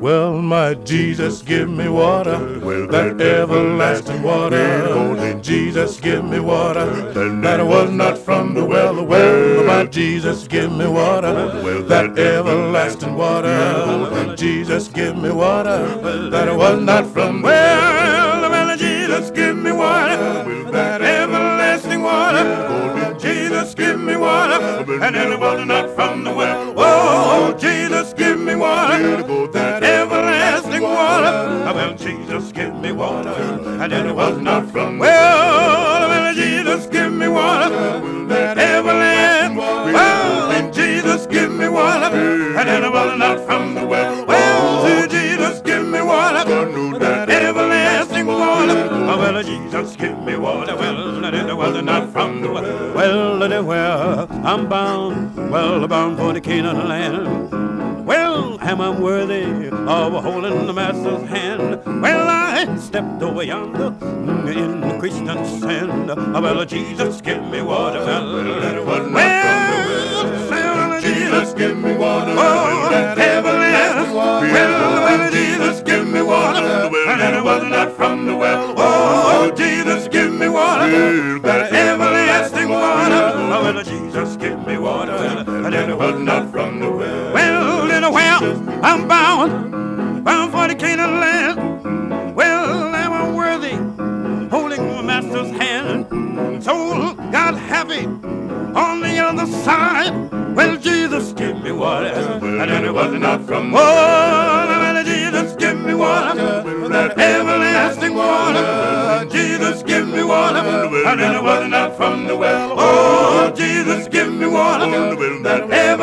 Well, my Jesus, give me water. Well, that everlasting water. Jesus, give me water. That was not from the well. Well, my Jesus, give me water. Well, that everlasting water. Jesus, give me water. That was not from the well. Well, oh, Jesus, give me water. That everlasting water. Jesus, give me water. And it was not from the well. Oh, Jesus, give me water. That everlasting water. Well, Jesus, give me water. And it was not from well. Well, Jesus, give me water. That everlasting water. Well, Jesus, give me water. And it was not from the well. Well, Jesus, give me water. That everlasting water. Oh, well, Jesus, give me water. Well, and it was not from the well. Well, anywhere I'm bound. Well, bound for the Canaan land. Well, am I worthy of holding the master's hand? Well, I stepped over yonder in the Christian sand. Oh, well, Jesus, give me water. Well, well, Jesus, give me water. Oh, water. Well, well, Jesus, give me water. And it was not from the well. Oh, Jesus, give me water. That everlasting water. Oh, well, Jesus, give me water. And it was not from I'm bound, bound for the Canaan land. Well, am I worthy, holding my master's hand? So got happy on the other side. Well, Jesus, give me water, and it was not from. Oh, well, Jesus, give me water, that everlasting water. Jesus, give me water, and it was not from the well. Oh, Jesus, give me water, that everlasting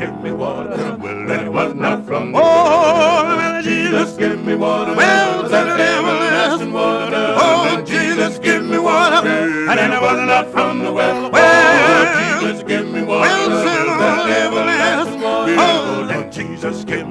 give me water, it was not from. The oh, well, Jesus, give me water, well, that everlasting water. Oh, Jesus, give me water, and was not from the well. Well, oh, Jesus, give me water, that everlasting water. Oh, Jesus, give